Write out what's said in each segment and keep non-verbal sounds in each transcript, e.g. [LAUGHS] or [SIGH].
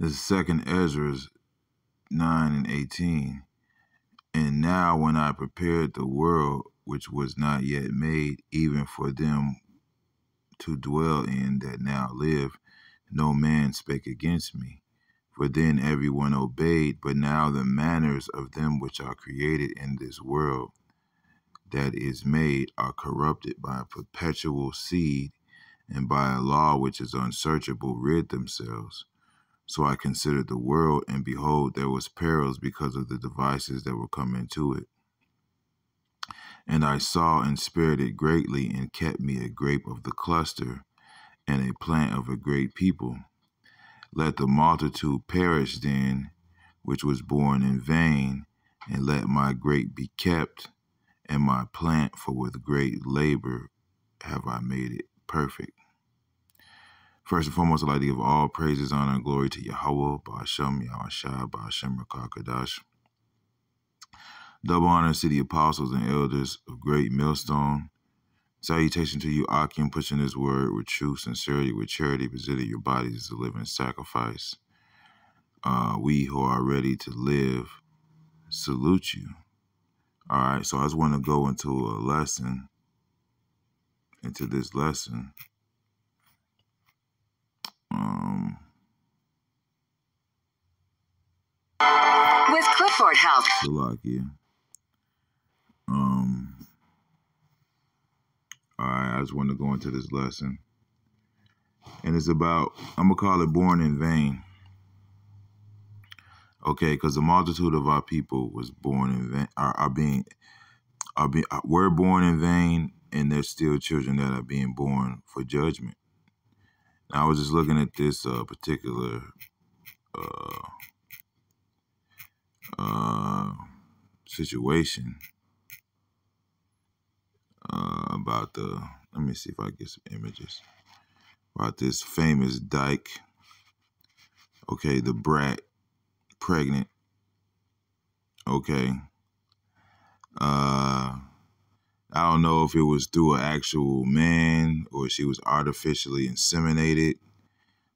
This is Second Esdras 9 and 18. And now, when I prepared the world which was not yet made, even for them to dwell in that now live, no man spake against me. For then everyone obeyed, but now the manners of them which are created in this world that is made are corrupted by a perpetual seed, and by a law which is unsearchable rid themselves. So I considered the world, and behold, there was perils because of the devices that were come into it. And I saw and spared it greatly, and kept me a grape of the cluster, and a plant of a great people. Let the multitude perish then, which was born in vain, and let my grape be kept, and my plant, for with great labor have I made it perfect. First and foremost, I'd like to give all praises, honor, and glory to Yahweh, Ba'ashem, Yahushua, Ba'ashem, Rakakadash. Double honor to the apostles and elders of Great Millstone. Salutation to you, Akim, pushing this word with true sincerity, with charity, presenting your bodies as a living sacrifice. Uh, we who are ready to live salute you. All right, so I just want to go into a lesson, into this lesson. Um, With Clipboard Help. Salakia. Um, all right, I just want to go into this lesson. And it's about, I'm going to call it Born in Vain. Okay, because the multitude of our people was born in vain, are, are being, are being, we're born in vain, and there's still children that are being born for judgment. I was just looking at this uh, particular uh, uh, situation uh, about the. Let me see if I get some images about this famous dyke. Okay, the brat pregnant. Okay. Uh, I don't know if it was through an actual man or she was artificially inseminated,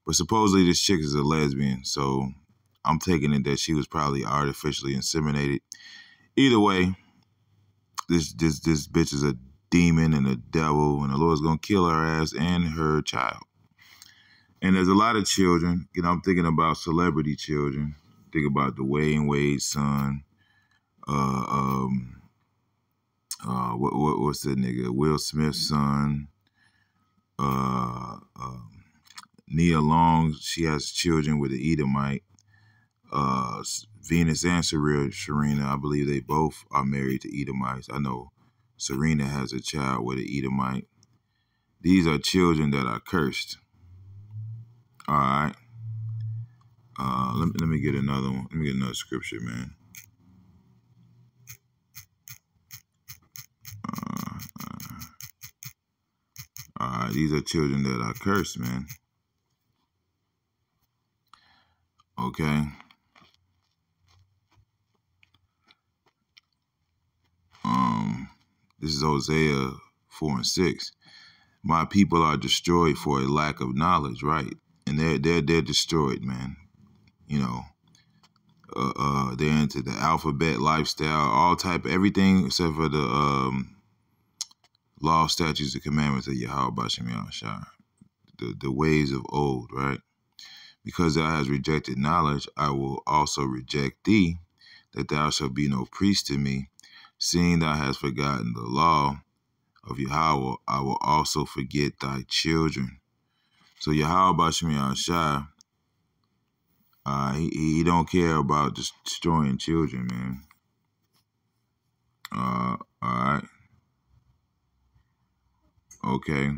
but supposedly this chick is a lesbian, so I'm taking it that she was probably artificially inseminated. Either way, this this this bitch is a demon and a devil, and the Lord's gonna kill her ass and her child. And there's a lot of children. You know, I'm thinking about celebrity children. Think about Dwyane Wade's son. Uh, um, uh, what, what what's that nigga? Will Smith's son. Uh, uh, Nia Long. She has children with the Edomite uh, Venus and Serena, Serena, I believe they both are married to Edomites. I know Serena has a child with an Edomite. These are children that are cursed. All right. Uh, let, me, let me get another one. Let me get another scripture, man. Uh, uh, all right. These are children that are cursed, man. Okay. Um, this is Hosea 4 and 6. My people are destroyed for a lack of knowledge, right? And they're they're they're destroyed, man. You know, uh, uh, they're into the alphabet lifestyle, all type everything except for the um, law, statutes, and commandments of Yahweh Bashem Yahushua, the the ways of old, right? Because thou hast rejected knowledge, I will also reject thee, that thou shalt be no priest to me, Seeing thou hast forgotten the law of Yahweh, I will also forget thy children. So Yahweh Shai, uh, he, he don't care about destroying children, man. Uh, all right. Okay.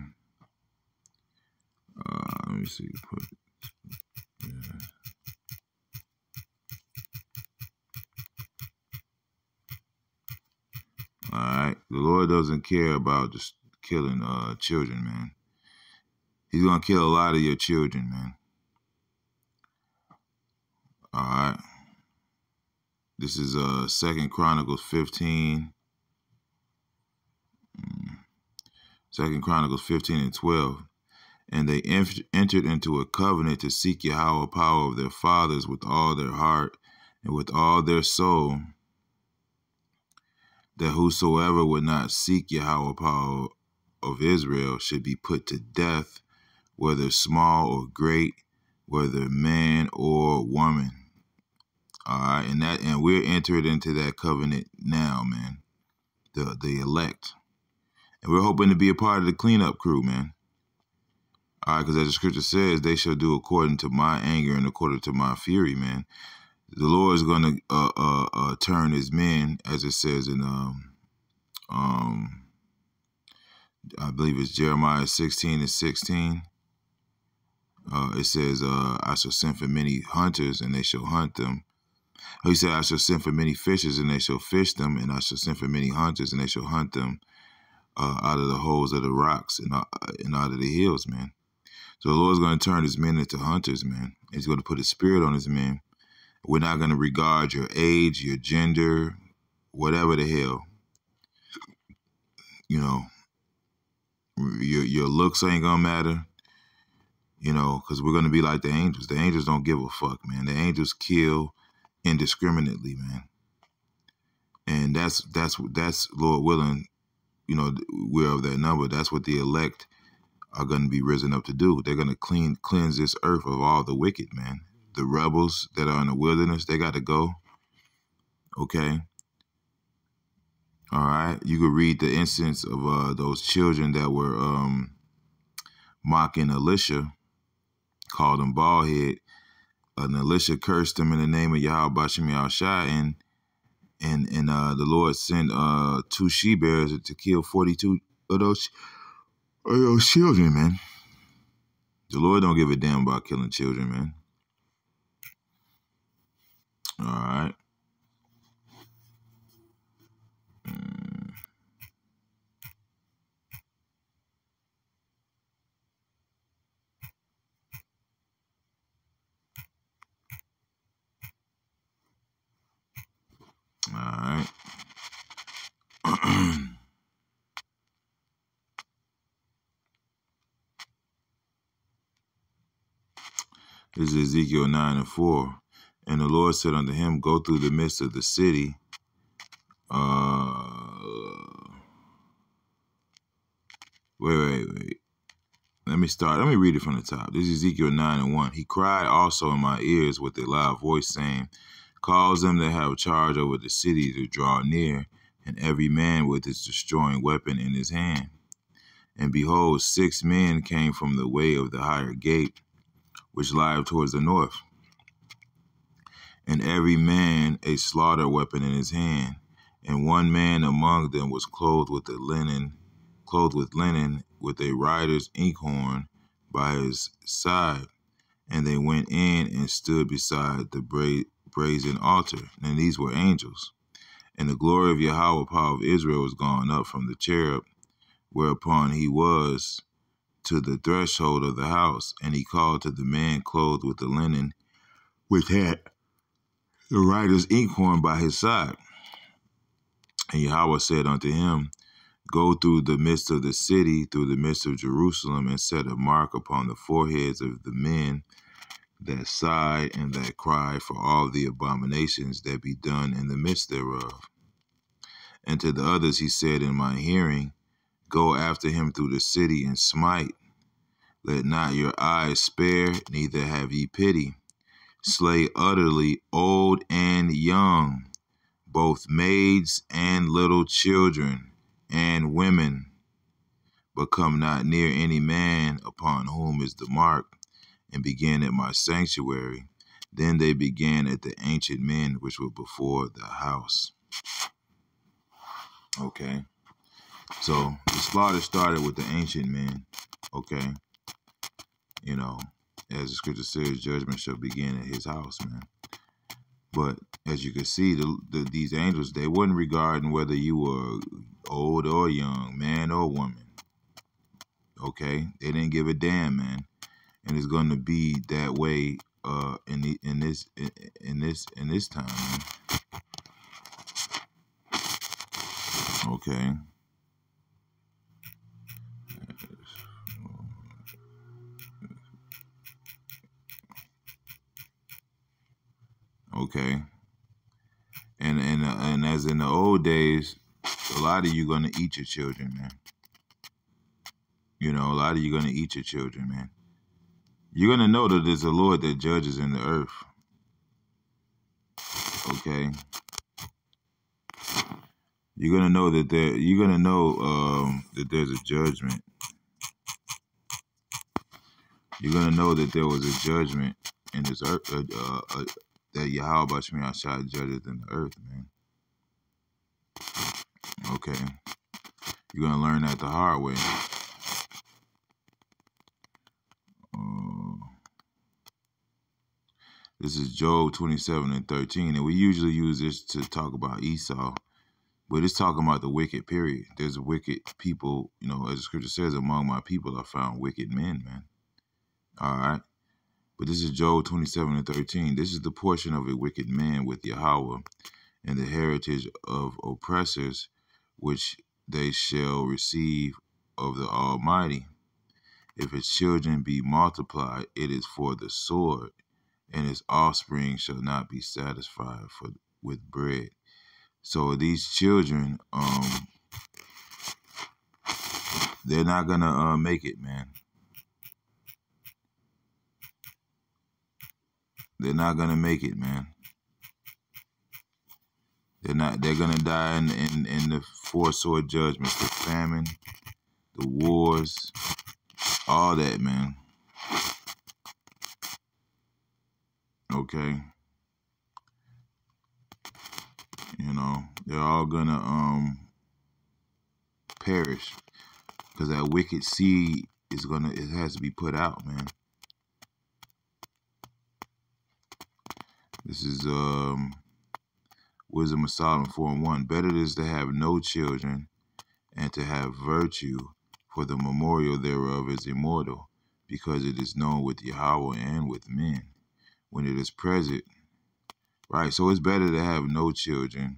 Uh, let me see. Put, yeah. All right. The Lord doesn't care about just killing uh children, man. He's gonna kill a lot of your children, man. All right. This is uh Second Chronicles 15. Second Chronicles 15 and 12. And they entered into a covenant to seek Yahweh power of their fathers with all their heart and with all their soul, that whosoever would not seek Yahweh power of Israel should be put to death, whether small or great, whether man or woman. All right, and that and we're entered into that covenant now, man. The the elect. And we're hoping to be a part of the cleanup crew, man. All right, because as the scripture says, they shall do according to my anger and according to my fury, man. The Lord is going to uh, uh, uh, turn his men, as it says in um, um, I believe it's Jeremiah 16 and 16. Uh, it says, uh, I shall send for many hunters, and they shall hunt them. He said, I shall send for many fishers, and they shall fish them, and I shall send for many hunters, and they shall hunt them uh, out of the holes of the rocks and, uh, and out of the hills, man. So the Lord's going to turn his men into hunters, man. He's going to put his spirit on his men. We're not going to regard your age, your gender, whatever the hell. You know, your your looks ain't gonna matter. You know, because we're gonna be like the angels. The angels don't give a fuck, man. The angels kill indiscriminately, man. And that's that's that's Lord willing. You know, we're of that number. That's what the elect are going to be risen up to do. They're going to clean cleanse this earth of all the wicked, man. The rebels that are in the wilderness, they got to go. Okay. All right. You could read the instance of uh, those children that were um, mocking Elisha, called him bald head. And Elisha cursed him in the name of Yahweh Bashim Shai, and and and uh, the Lord sent uh, two she bears to kill forty two of those of those children, man. The Lord don't give a damn about killing children, man. All right. All right. [CLEARS THROAT] this is Ezekiel 9 and 4. And the Lord said unto him, Go through the midst of the city. Uh, wait, wait, wait. Let me start. Let me read it from the top. This is Ezekiel 9 and 1. He cried also in my ears with a loud voice, saying, Cause them that have charge over the city to draw near, and every man with his destroying weapon in his hand. And behold, six men came from the way of the higher gate, which lieth towards the north and every man a slaughter weapon in his hand. And one man among them was clothed with linen, clothed with linen, with a rider's inkhorn by his side. And they went in and stood beside the bra- brazen altar. And these were angels. And the glory of Yahweh, power of Israel, was gone up from the cherub, whereupon he was to the threshold of the house. And he called to the man clothed with the linen, which had the rider's inkhorn by his side. And Yahweh said unto him, Go through the midst of the city, through the midst of Jerusalem, and set a mark upon the foreheads of the men that sigh and that cry for all the abominations that be done in the midst thereof. And to the others he said in my hearing, Go after him through the city and smite. Let not your eyes spare, neither have ye pity slay utterly old and young, both maids and little children and women. But come not near any man upon whom is the mark, and begin at my sanctuary. Then they began at the ancient men which were before the house. Okay. So the slaughter started with the ancient men. Okay. You know, as the scripture says, judgment shall begin at his house, man. But as you can see, the, the, these angels, they wasn't regarding whether you were old or young, man or woman. Okay? They didn't give a damn, man and it's going to be that way uh, in the in this in, in this in this time. Okay. Okay. And and uh, and as in the old days, a lot of you gonna eat your children, man. You know, a lot of you gonna eat your children, man. You're gonna know that there's a Lord that judges in the earth. Okay. You're gonna know that there. You're gonna know um, that there's a judgment. You're gonna know that there was a judgment in this earth. Uh, uh, uh, that Yahweh Shmi Ashad judges in the earth, man. Okay. You're gonna learn that the hard way. This is Job 27 and 13, and we usually use this to talk about Esau. But it's talking about the wicked period. There's wicked people, you know, as the scripture says, among my people I found wicked men, man. All right. But this is Job 27 and 13. This is the portion of a wicked man with Yahweh and the heritage of oppressors, which they shall receive of the Almighty. If his children be multiplied, it is for the sword, and his offspring shall not be satisfied for with bread. So these children, um, they're not gonna uh, make it, man. They're not gonna make it, man. They're not. They're gonna die in in, in the four sword judgments, the famine, the wars, all that, man. Okay. You know, they're all gonna um perish because that wicked seed is gonna it has to be put out, man. This is um Wisdom of Solomon 4 and 1. Better it is to have no children and to have virtue, for the memorial thereof is immortal, because it is known with Yahweh and with men. When it is present, Right. So it's better to have no children,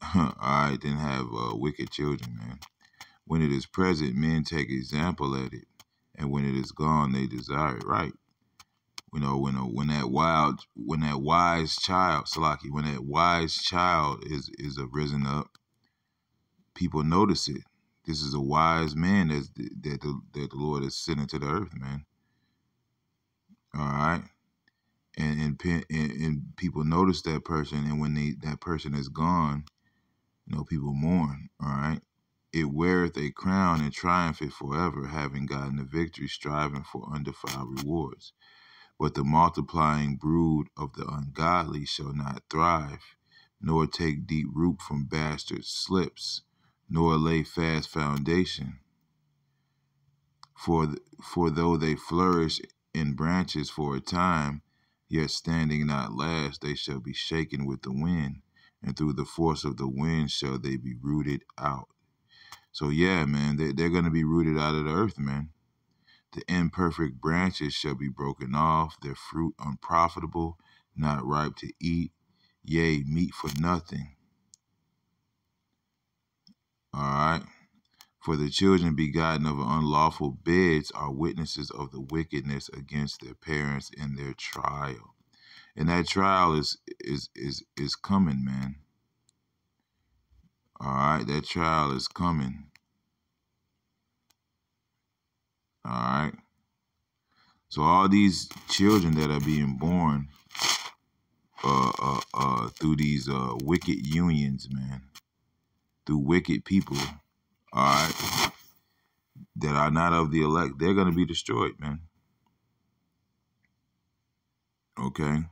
[LAUGHS] all right, than have uh, wicked children, man. When it is present, men take example at it, and when it is gone, they desire it. Right. You know, when a, when that wild, when that wise child, Salaki, when that wise child is is risen up, people notice it. This is a wise man that's, that the, that the Lord has sent into the earth, man. All right and and, and, and people notice that person, and when they that person is gone, you know, people mourn. All right. It weareth a crown and triumpheth forever, having gotten the victory, striving for undefiled rewards. But the multiplying brood of the ungodly shall not thrive, nor take deep root from bastard slips, nor lay fast foundation. For, for though they flourish in branches for a time, Yet standing not last, they shall be shaken with the wind, and through the force of the wind shall they be rooted out. So, yeah, man, they, they're going to be rooted out of the earth, man. The imperfect branches shall be broken off, their fruit unprofitable, not ripe to eat, yea, meat for nothing. All right. For the children begotten of unlawful beds are witnesses of the wickedness against their parents in their trial. And that trial is is is is coming, man. All right, that trial is coming. All right. So all these children that are being born uh, uh, uh, through these uh, wicked unions, man, through wicked people, all right, that are not of the elect, they're going to be destroyed, man. Okay.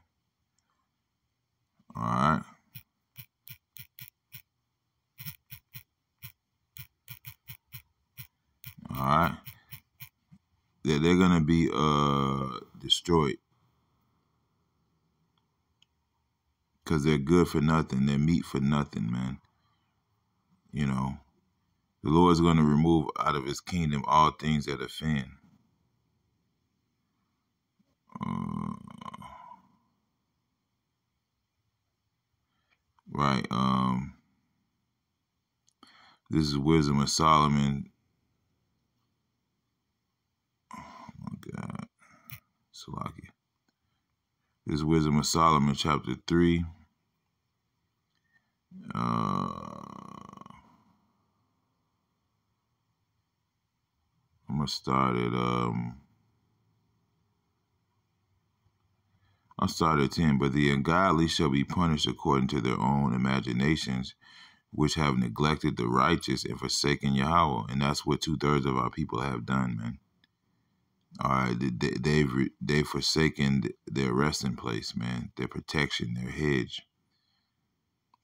All right. All right. That they're going to be uh destroyed. Because they're good for nothing. They're meat for nothing, man. You know. The Lord is going to remove out of his kingdom all things that offend. Uh, right. Um, this is Wisdom of Solomon. Oh my God. Salaki. This is Wisdom of Solomon, chapter 3. Uh, I'm to start at, um, I'll start at 10. But the ungodly shall be punished according to their own imaginations, which have neglected the righteous and forsaken Yahweh. And that's what two thirds of our people have done, man. All right, they, they've they've forsaken their resting place, man, their protection, their hedge.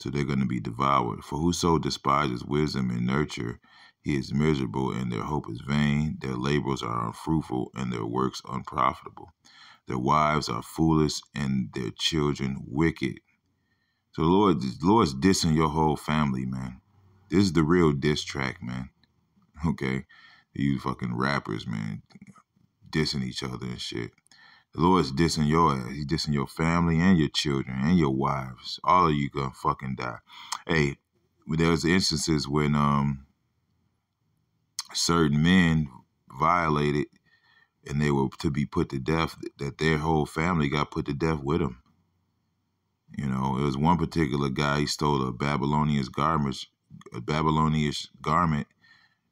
So they're going to be devoured. For whoso despises wisdom and nurture, he is miserable, and their hope is vain. Their labors are unfruitful, and their works unprofitable. Their wives are foolish, and their children wicked. So the Lord, the Lord's dissing your whole family, man. This is the real diss track, man. [LAUGHS] Okay, you fucking rappers, man dissing each other and shit. The Lord's dissing your ass. He's dissing your family and your children and your wives. All of you gonna fucking die. Hey, there was instances when um certain men violated and they were to be put to death, that their whole family got put to death with them. You know, it was one particular guy, he stole a Babylonian garment, a Babylonian garment.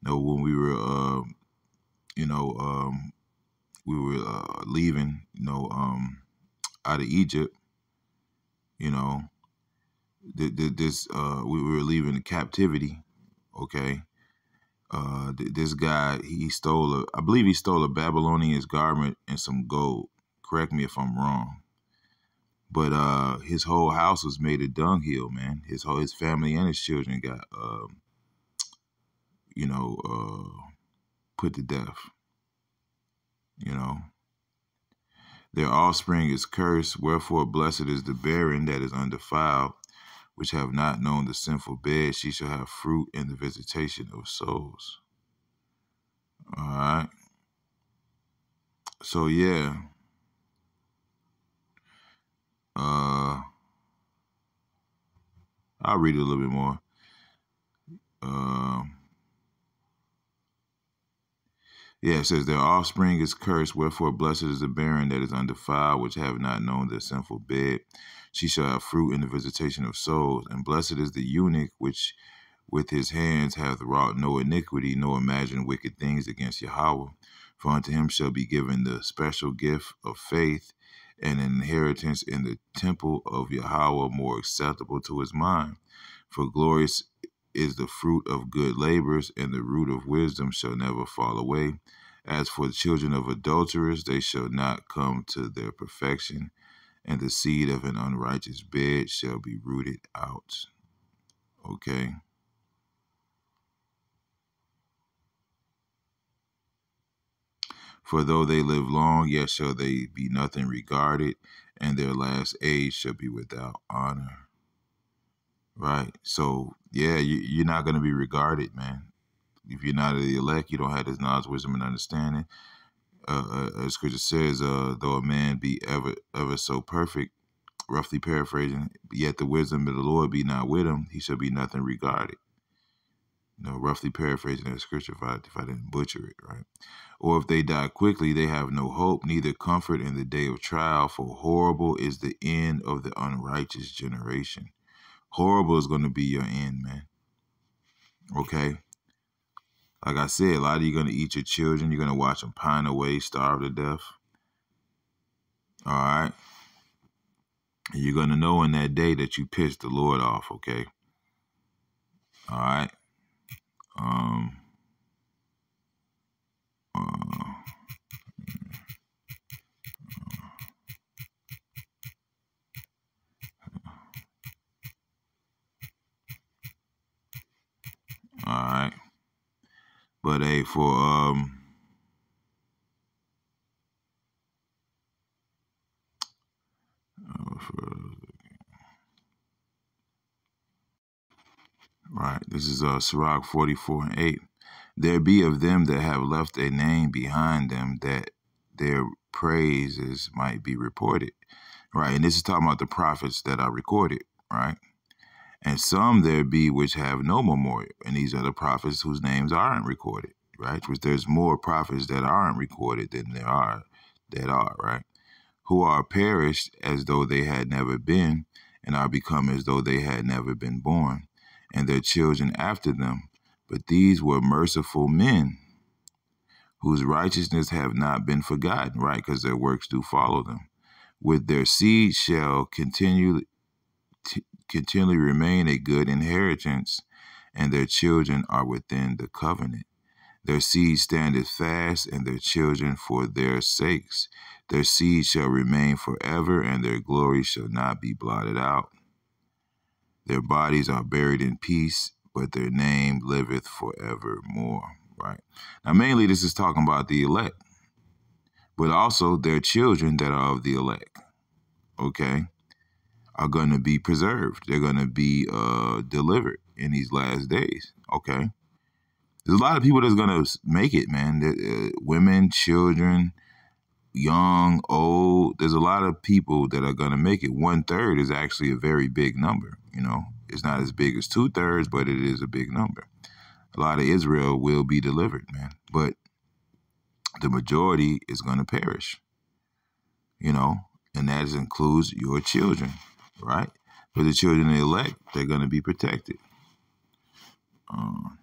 You know, when we were, uh, you know, um, we were uh, leaving, you know, um, out of Egypt, you know, th- th- this uh, we were leaving the captivity. Okay, uh, th- this guy he stole a, I believe he stole a Babylonian's garment and some gold. Correct me if I'm wrong. But uh, his whole house was made a dunghill, man. His whole his family and his children got, um, you know, uh, put to death you know. Their offspring is cursed, wherefore blessed is the barren that is undefiled, which have not known the sinful bed. She shall have fruit in the visitation of souls. All right. So, yeah. Uh, I'll read a little bit more. Um, yeah, it says their offspring is cursed, wherefore blessed is the barren that is undefiled, which have not known their sinful bed. She shall have fruit in the visitation of souls, and blessed is the eunuch which with his hands hath wrought no iniquity, nor imagined wicked things against Yahweh. For unto him shall be given the special gift of faith, and inheritance in the temple of Yahweh more acceptable to his mind. For glorious is the fruit of good labors, and the root of wisdom shall never fall away. As for the children of adulterers, they shall not come to their perfection, and the seed of an unrighteous bed shall be rooted out. Okay. For though they live long, yet shall they be nothing regarded, and their last age shall be without honor. Right. So yeah, you, you're not going to be regarded, man. If you're not the elect, you don't have this knowledge, wisdom, and understanding. Uh, uh, as Scripture says, uh, though a man be ever ever so perfect, roughly paraphrasing, yet the wisdom of the Lord be not with him, he shall be nothing regarded. You know, roughly paraphrasing that scripture if I, if I didn't butcher it, right? Or if they die quickly, they have no hope, neither comfort in the day of trial, for horrible is the end of the unrighteous generation horrible is going to be your end, man. Okay? Like I said, a lot of you going to eat your children. You're going to watch them pine away, starve to death. All right? And you're going to know in that day that you pissed the Lord off, okay? All right? Um, uh, All right. But hey, for um uh, right, this is uh Sirach 44 and 8. There be of them that have left a name behind them that their praises might be reported. Right, and this is talking about the prophets that are recorded, right? And some there be which have no memorial. And these are the prophets whose names aren't recorded, right? Which there's more prophets that aren't recorded than there are that are, right? who are perished as though they had never been, and are become as though they had never been born, and their children after them. But these were merciful men, whose righteousness have not been forgotten, right? Because their works do follow them. With their seed shall continue continually remain a good inheritance, and their children are within the covenant. Their seed standeth fast, and their children for their sakes. Their seed shall remain forever, and their glory shall not be blotted out. Their bodies are buried in peace, but their name liveth forevermore. Right. Now, mainly, this is talking about the elect, but also their children that are of the elect. Okay are going to be preserved. They're going to be uh, delivered in these last days. Okay. There's a lot of people that's going to make it, man. Uh, women, children, young, old. There's a lot of people that are going to make it. One third is actually a very big number. You know, it's not as big as two thirds, but it is a big number. A lot of Israel will be delivered, man. But the majority is going to perish. You know, and that includes your children right? For the children they elect, they're going to be protected. Um,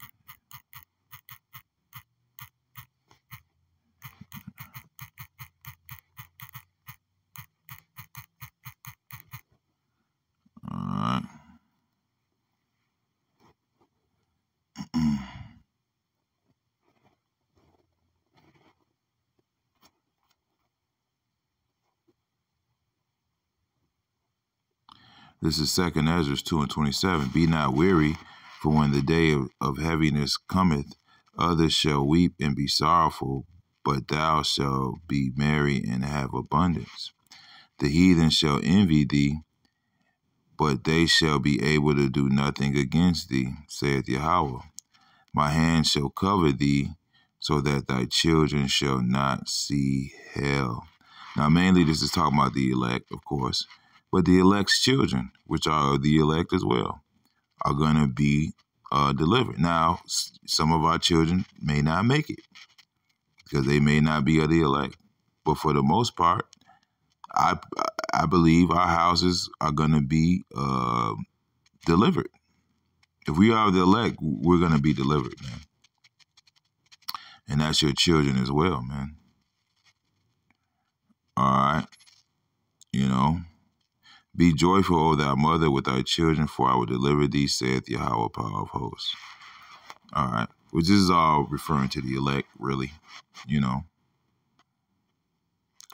all right. This is Second Esdras 2 and 27. Be not weary, for when the day of, of heaviness cometh, others shall weep and be sorrowful, but thou shalt be merry and have abundance. The heathen shall envy thee, but they shall be able to do nothing against thee, saith Yahweh. My hand shall cover thee, so that thy children shall not see hell. Now, mainly, this is talking about the elect, of course. But the elect's children, which are the elect as well, are going to be uh, delivered. Now, some of our children may not make it because they may not be of the elect. But for the most part, I I believe our houses are going to be uh, delivered. If we are the elect, we're going to be delivered, man. And that's your children as well, man. All right. You know. Be joyful, O thou mother, with thy children, for I will deliver thee, saith Yahweh, power of hosts. All right. Which is all referring to the elect, really, you know.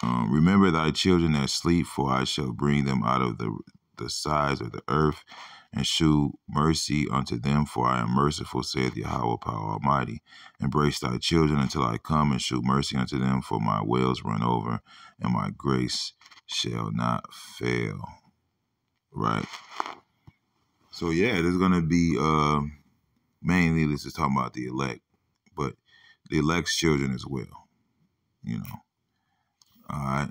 Um, remember thy children that sleep, for I shall bring them out of the, the sides of the earth and shew mercy unto them, for I am merciful, saith Yahweh, power almighty. Embrace thy children until I come and shew mercy unto them, for my wells run over, and my grace shall not fail. Right. So yeah, there's gonna be uh, mainly this is talking about the elect, but the elect's children as well. You know. All right.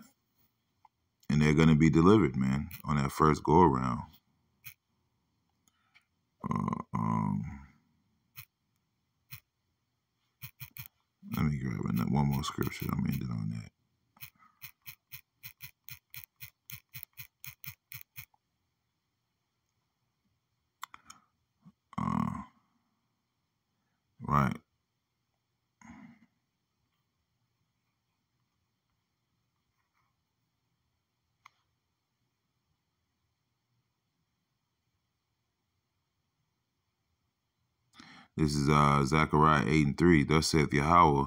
And they're gonna be delivered, man, on that first go around. Uh, um, let me grab another, one more scripture. I'm ending on that. Right. This is uh, Zechariah 8 and 3. Thus saith Yahweh,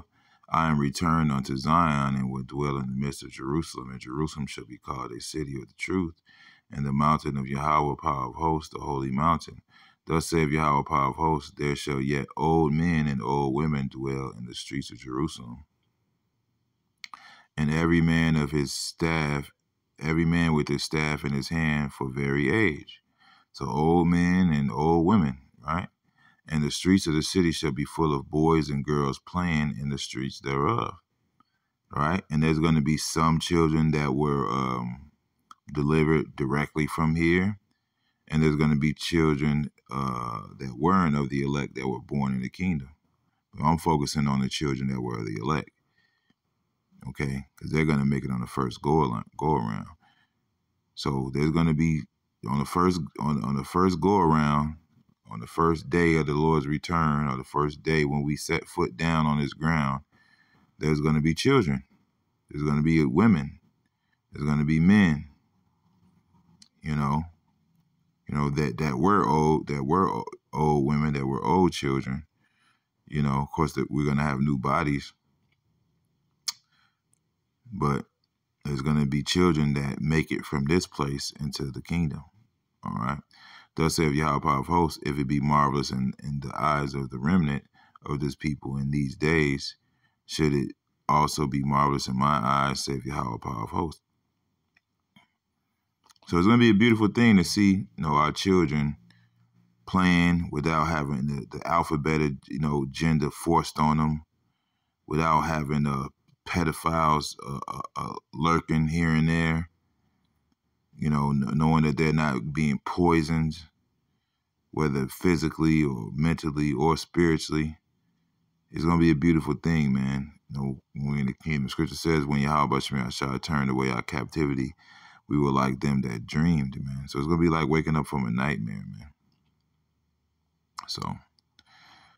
I am returned unto Zion and will dwell in the midst of Jerusalem, and Jerusalem shall be called a city of the truth, and the mountain of Yahweh, power of hosts, the holy mountain. Thus saith Yahweh, power of hosts, there shall yet old men and old women dwell in the streets of Jerusalem. And every man of his staff, every man with his staff in his hand for very age. So old men and old women, right? And the streets of the city shall be full of boys and girls playing in the streets thereof. Right? And there's going to be some children that were um, delivered directly from here and there's going to be children uh, that weren't of the elect that were born in the kingdom. But I'm focusing on the children that were of the elect. okay? Because they're going to make it on the first go go around. So there's going to be on the first on on the first go around, on the first day of the Lord's return, or the first day when we set foot down on this ground, there's going to be children. There's going to be women. There's going to be men. You know, you know that that we're old, that we're old women, that we're old children. You know, of course, that we're going to have new bodies, but there's going to be children that make it from this place into the kingdom. All right. Thus saith Yahweh of hosts, if it be marvelous in, in the eyes of the remnant of this people in these days, should it also be marvelous in my eyes, saith Yahweh power of hosts. So it's going to be a beautiful thing to see, you know, our children playing without having the, the alphabeted, you know, gender forced on them, without having uh, pedophiles uh, uh, uh, lurking here and there. You know, knowing that they're not being poisoned, whether physically or mentally or spiritually. It's gonna be a beautiful thing, man. You know, when the kingdom scripture says, "When Yahweh shall turn away our captivity, we were like them that dreamed, man." So it's gonna be like waking up from a nightmare, man. So,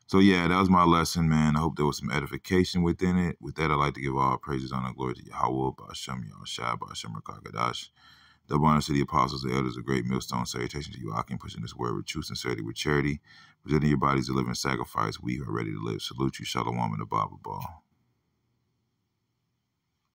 so yeah, that was my lesson, man. I hope there was some edification within it. With that, I'd like to give all praises, honor, glory to Yahweh, Ba'ashem, Yahushua, Ba'ashem, Rakagadash. The honor to the apostles, the elders, a great millstone. Salutation to you, Akim, pushing this word with truth, sincerity, with charity. Presenting your bodies a living sacrifice. We are ready to live. Salute you, Shalom, and the Bible.